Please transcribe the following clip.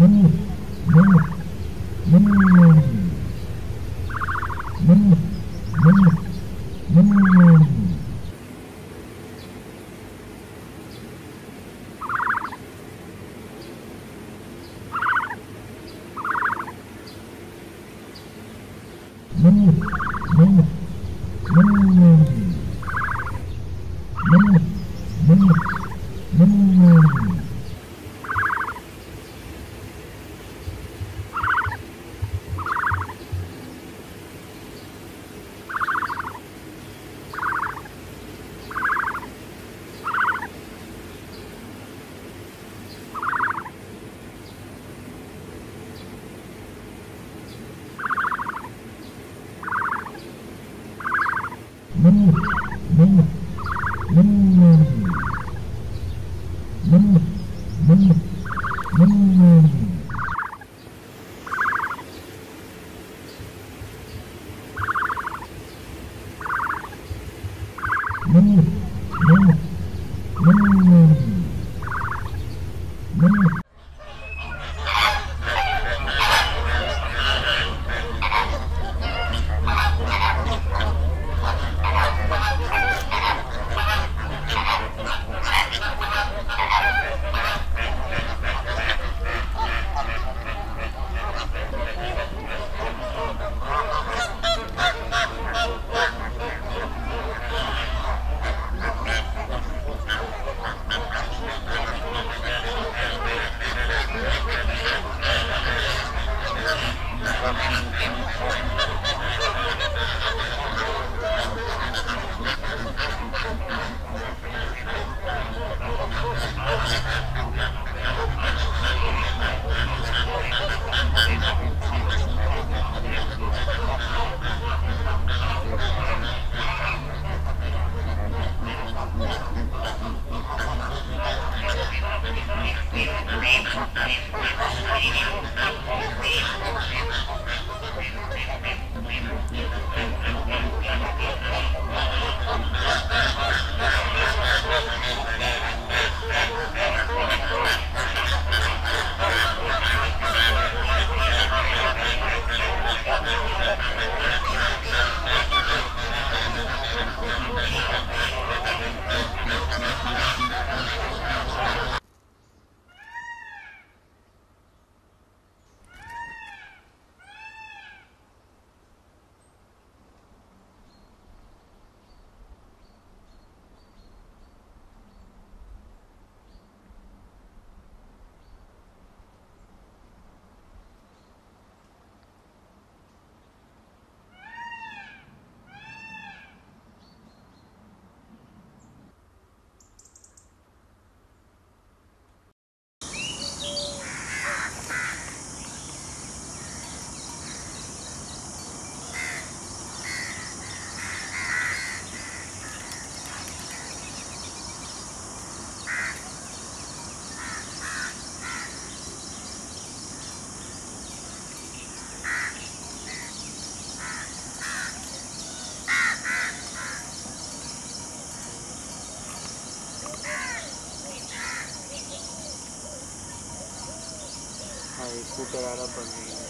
Mm-hmm. Mm-hmm. हाँ scooter आ रहा बंद नहीं है।